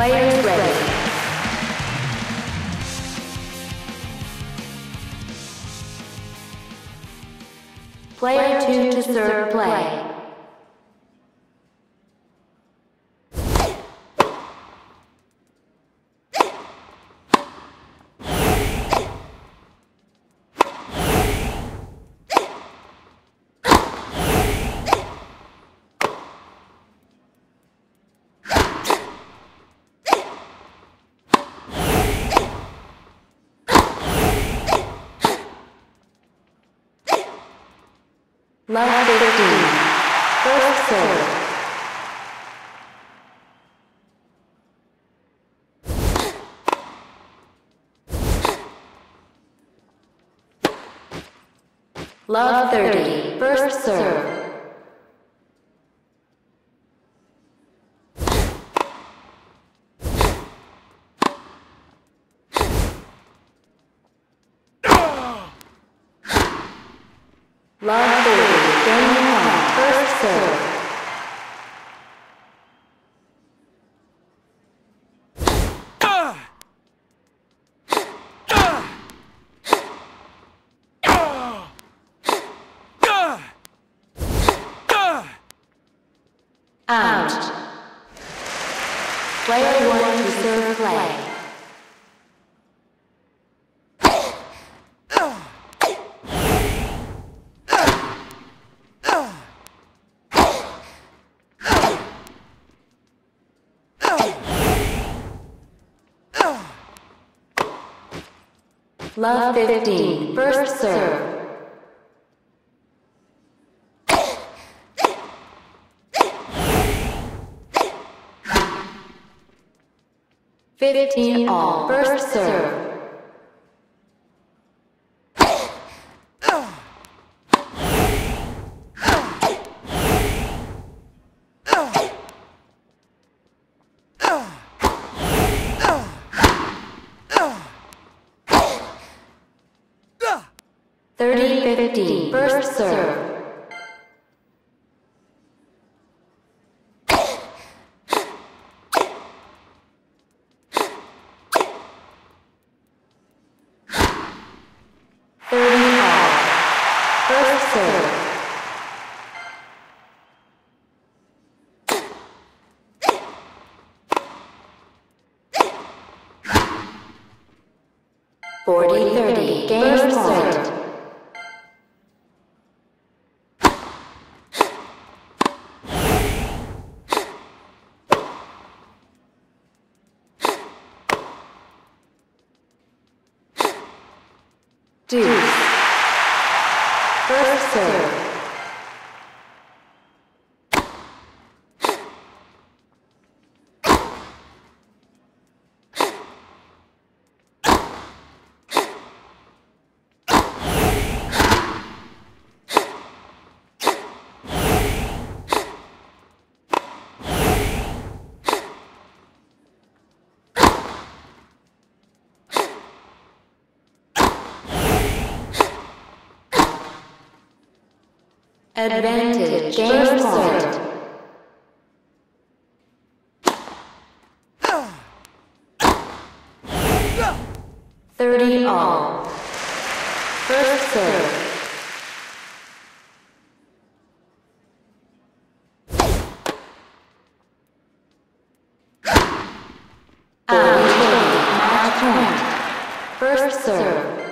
Players ready. Player 2 to serve play. Love 15. First serve. Love 30. First serve. Love 30. Game 1. First serve. Out. Player 1 to serve play. Love 15. First serve. Fifteen all. First serve. Thirty fifteen. First serve. 40-30, game point. Deuce. First serve. Advantage. Game point. Thirty all. First serve. Out. Ah. Match point. First serve.